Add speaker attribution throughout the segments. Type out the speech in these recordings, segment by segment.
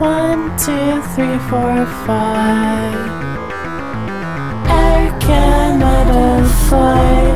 Speaker 1: One, two, three, four, five. Air Canada flight.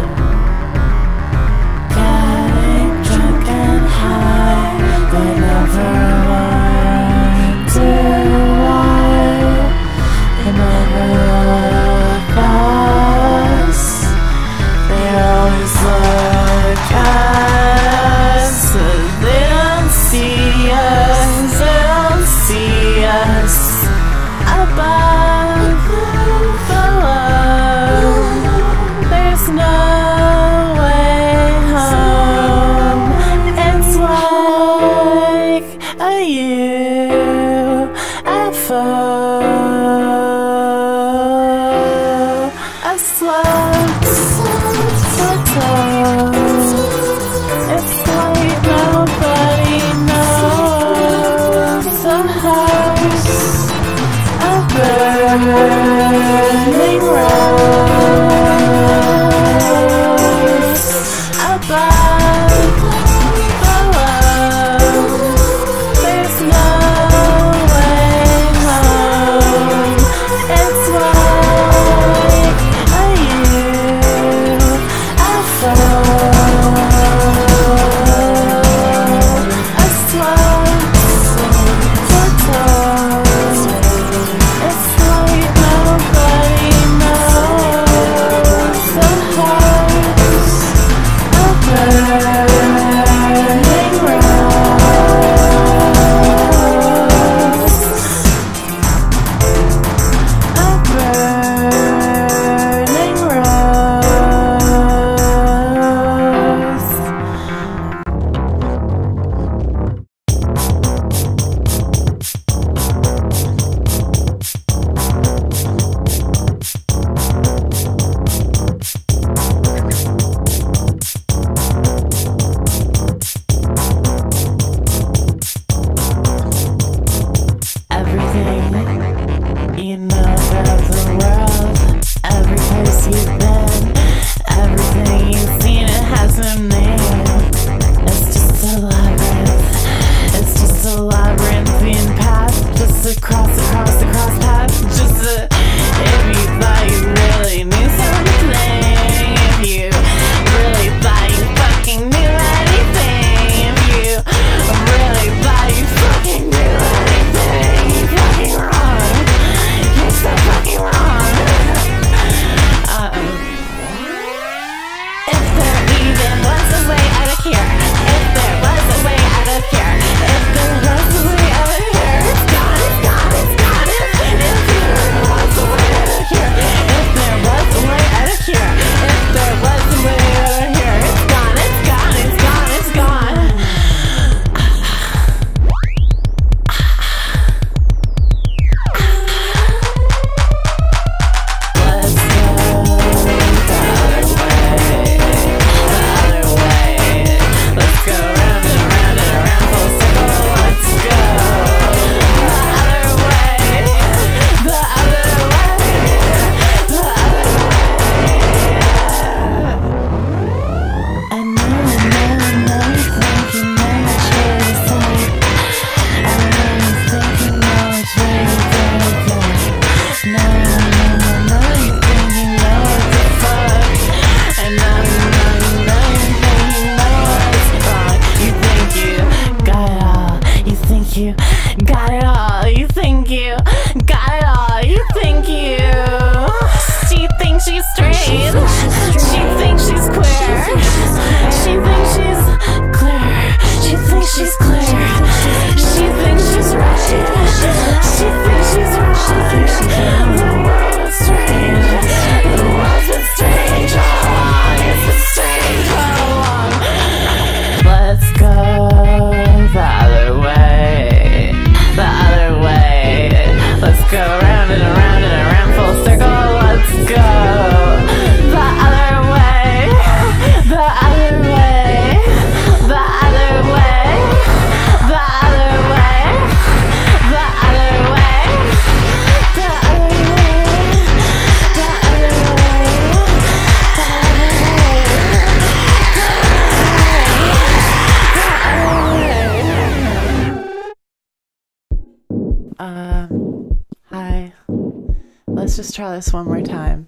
Speaker 1: Let's just try this one more time.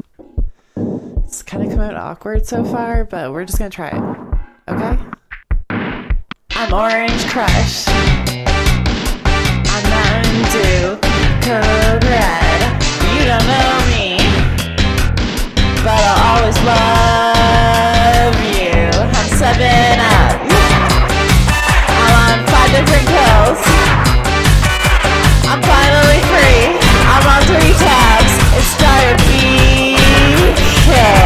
Speaker 1: It's kind of come out awkward so far, but we're just gonna try it. Okay? I'm Orange Crush. I'm Mountain Dew. Code Red. You don't know me, but I'll always love you. I'm 7 Up. I'm on 5 different pills. I'm finally free. I'm on 3 tabs. Every day.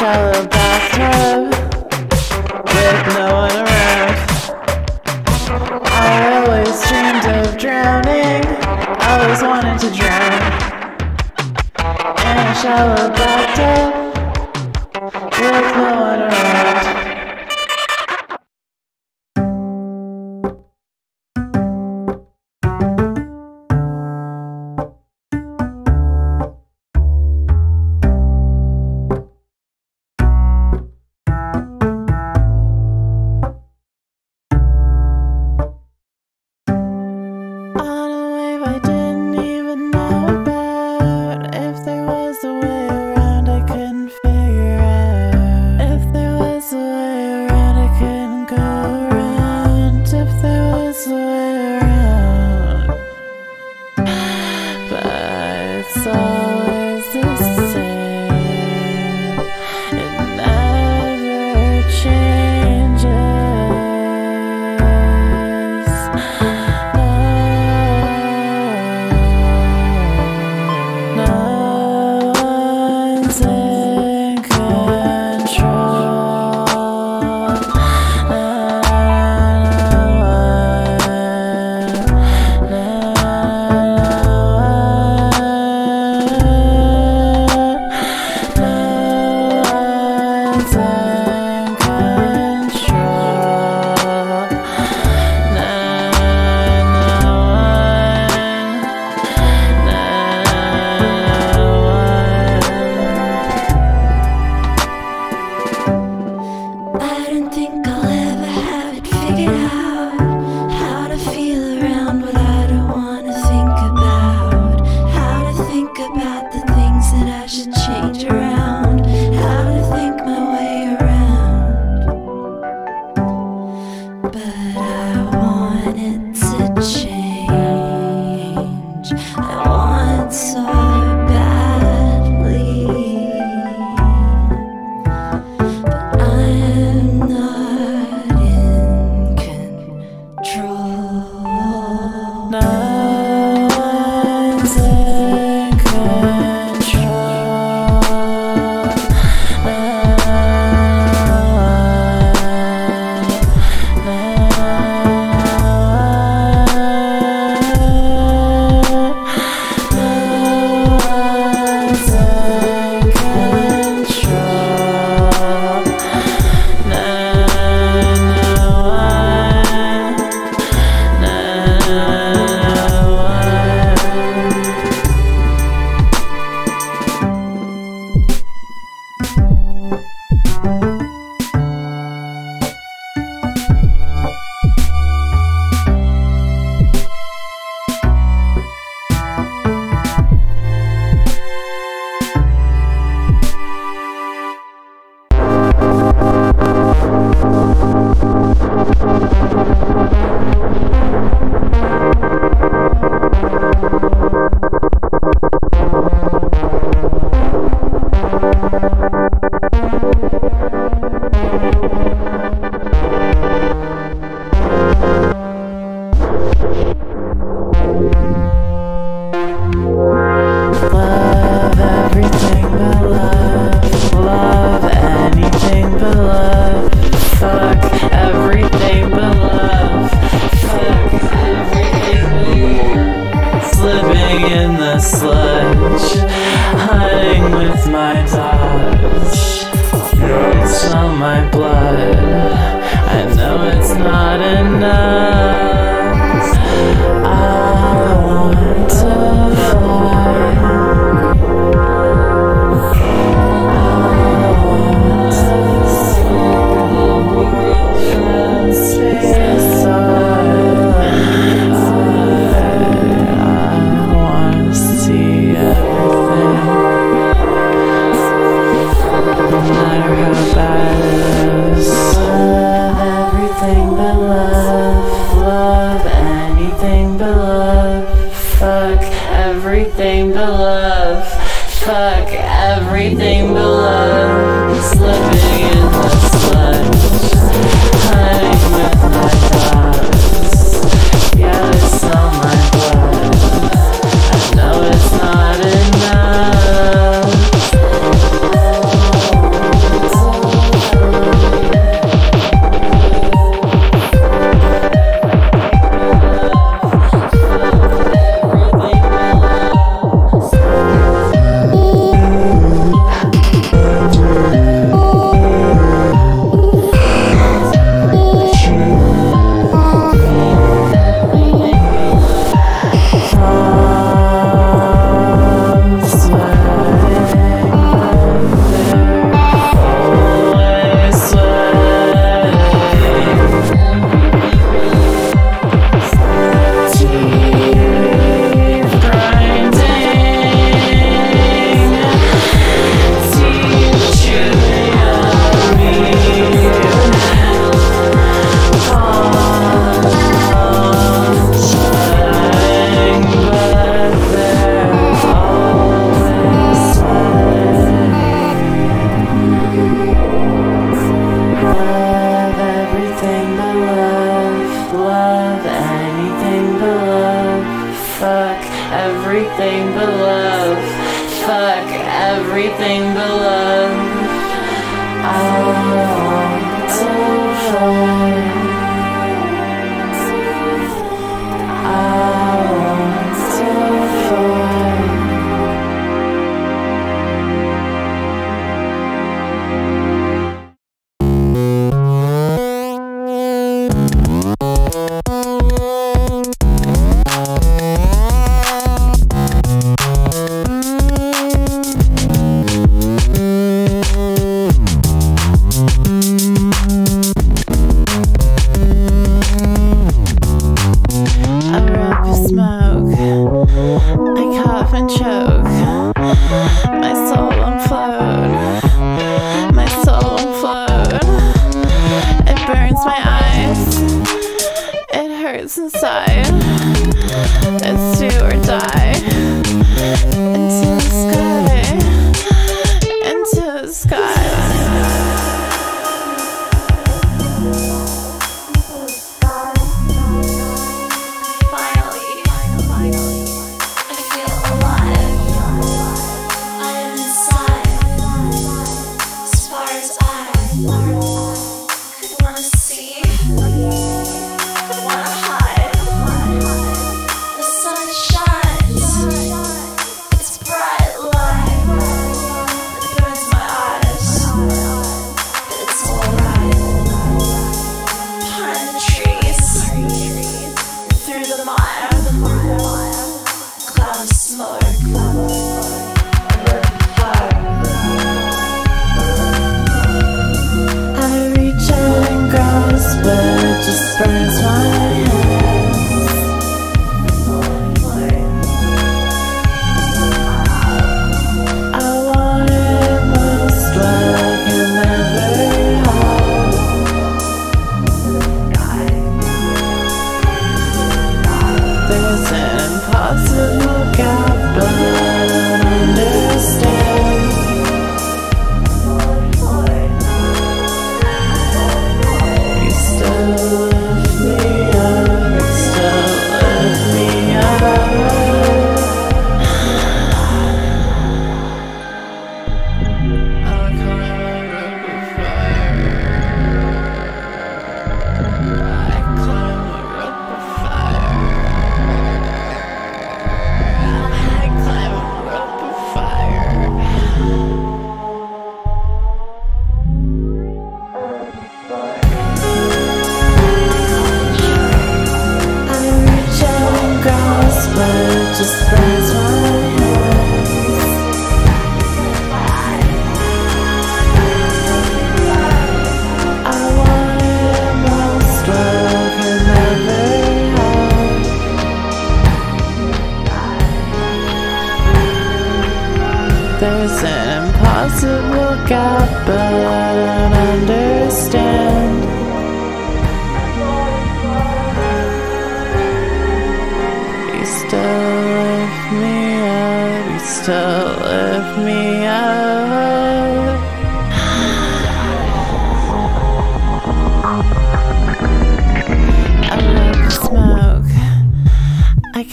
Speaker 1: show. Everything but love. I oh.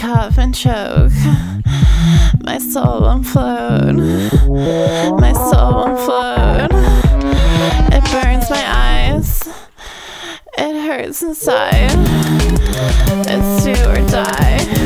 Speaker 1: cough and choke. My soul won't float. My soul won't float. It burns my eyes. It hurts inside. It's do or die.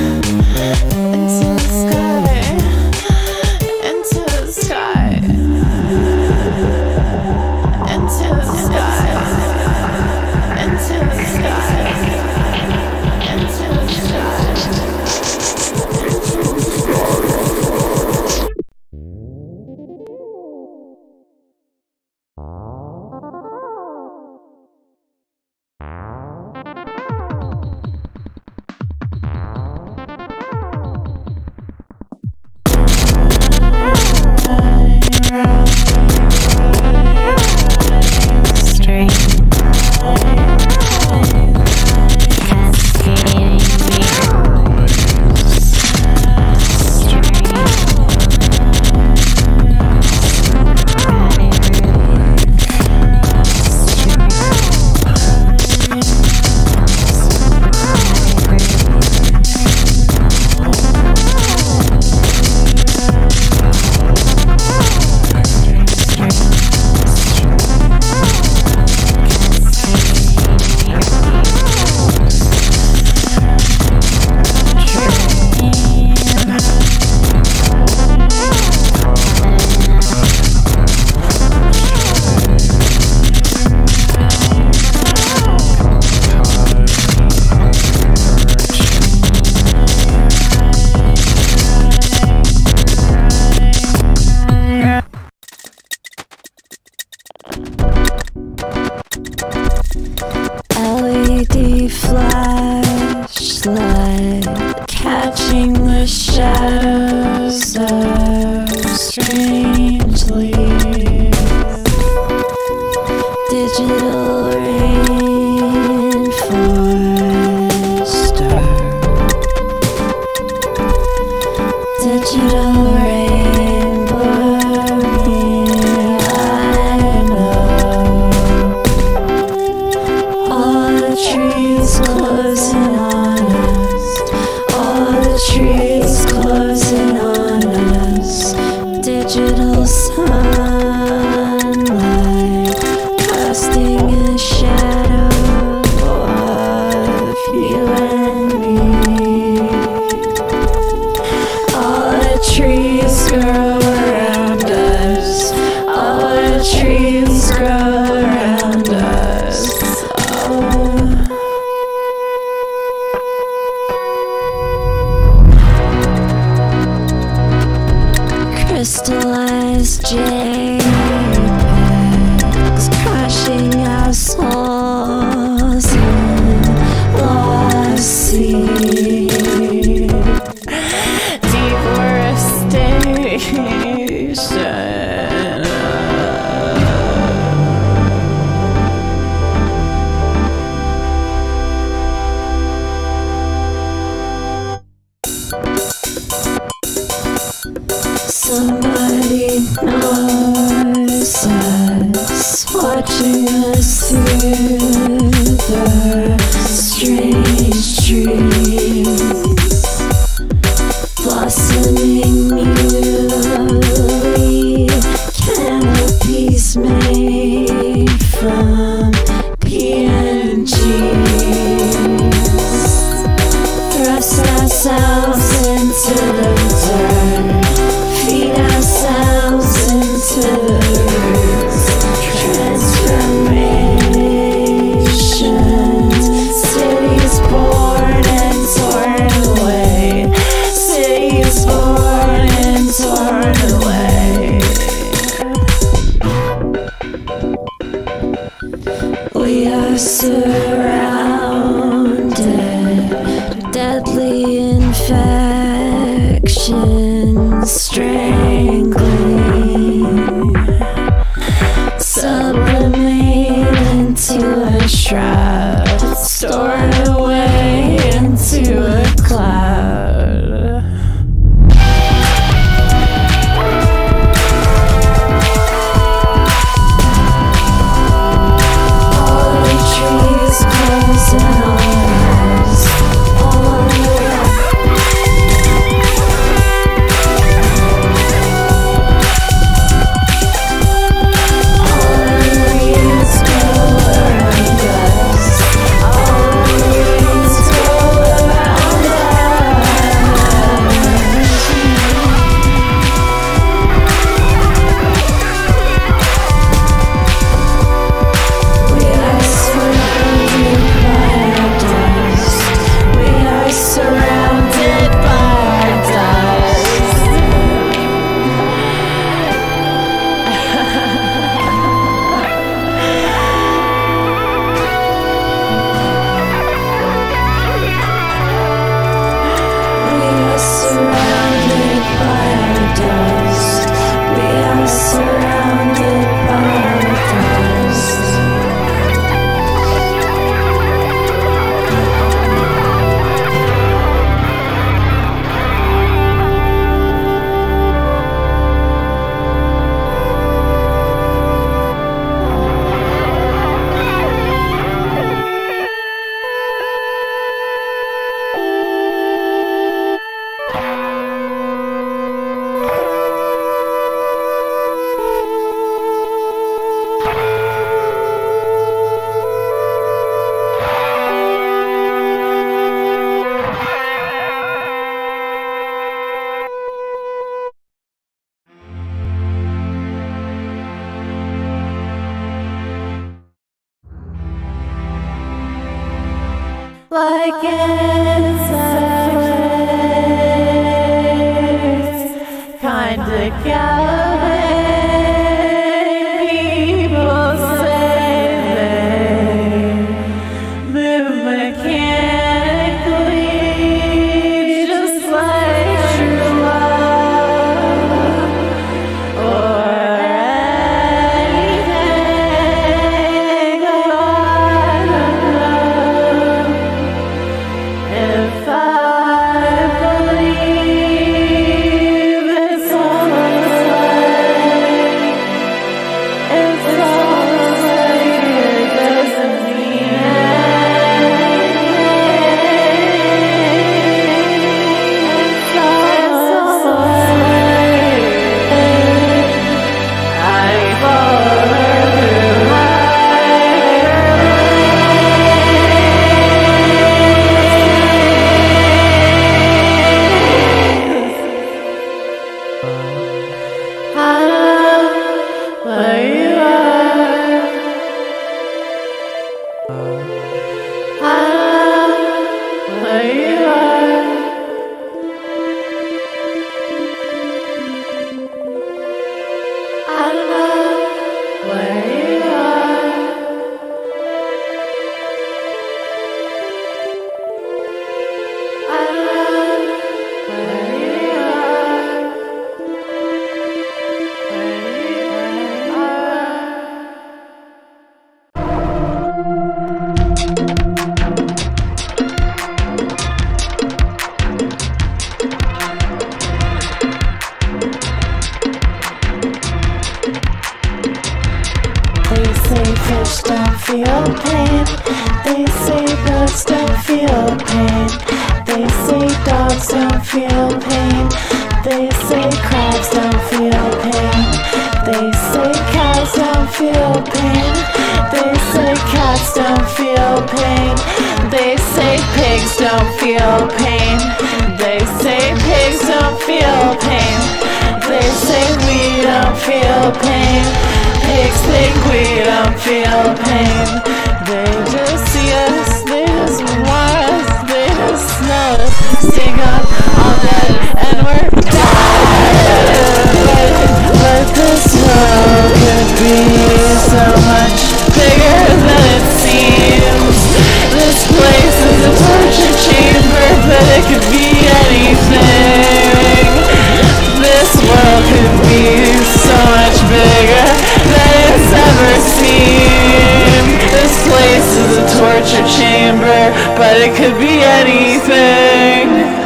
Speaker 1: Torture chamber, but it could be anything.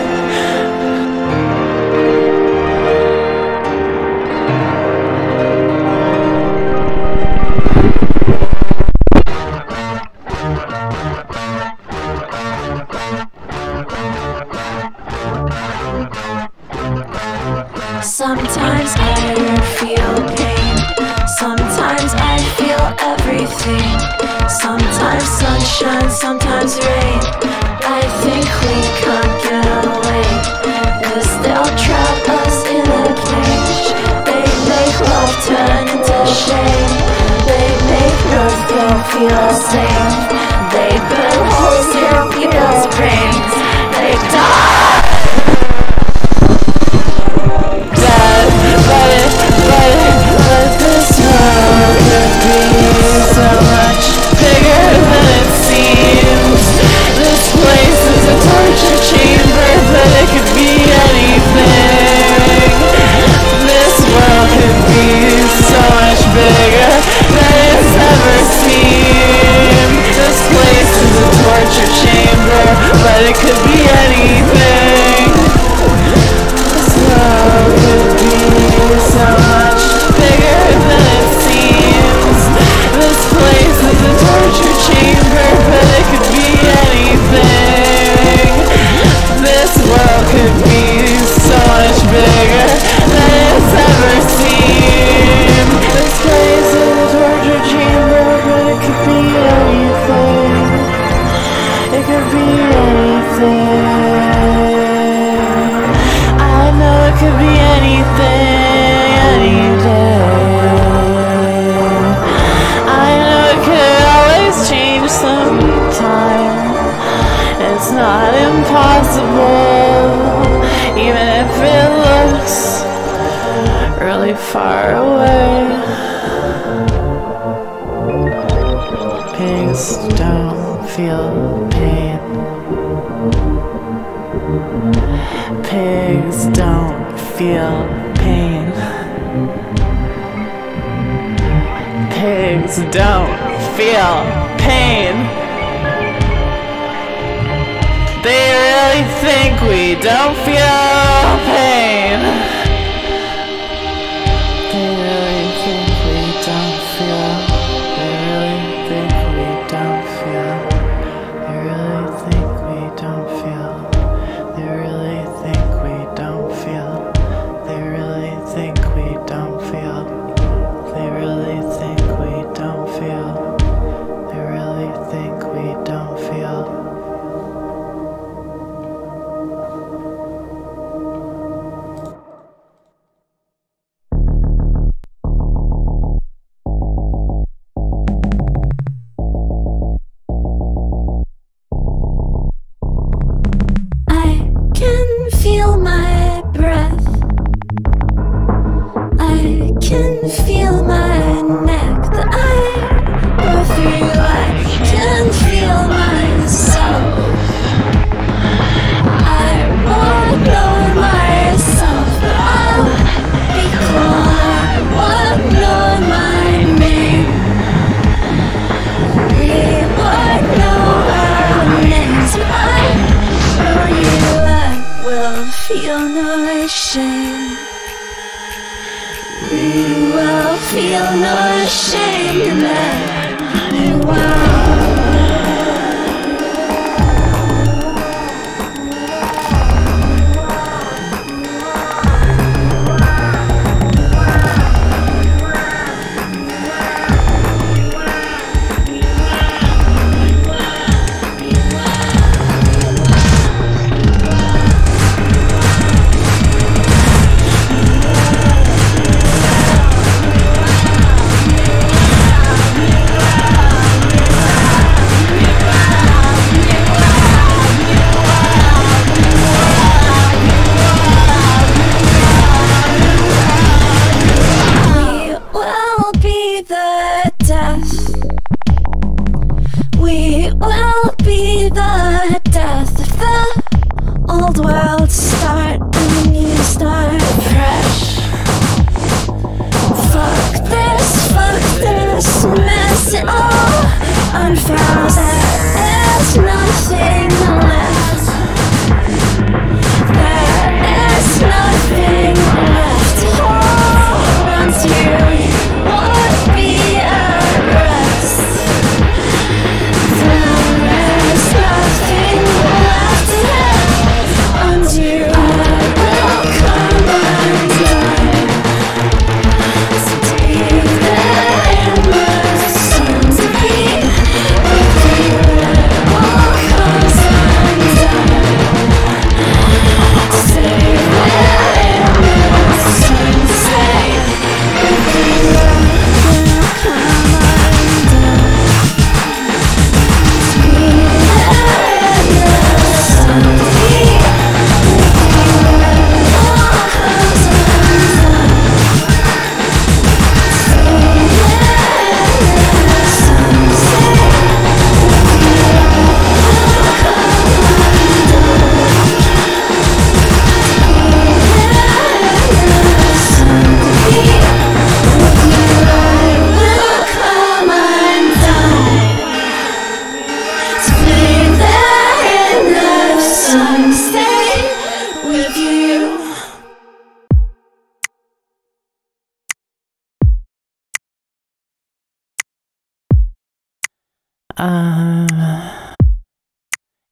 Speaker 1: It's not impossible, even if it looks really far away. Pigs don't feel pain. Pigs don't feel pain. Pigs don't feel pain. They really think we don't feel pain.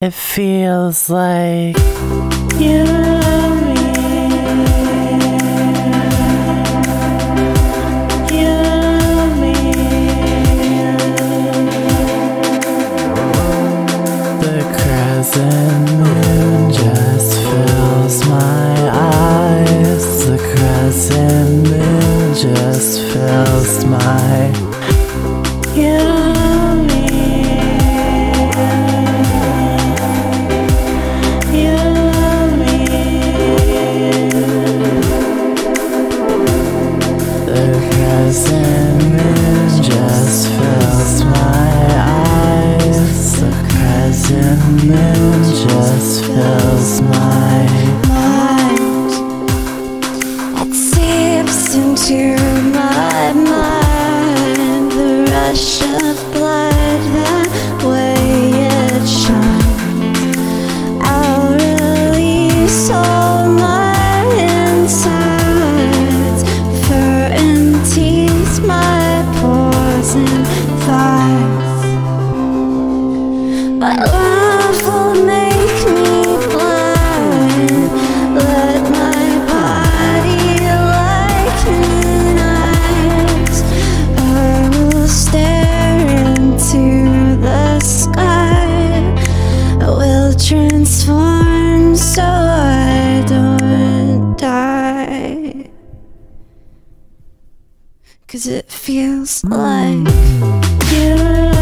Speaker 2: It
Speaker 1: feels like you.
Speaker 2: Cause it feels like
Speaker 1: mm. you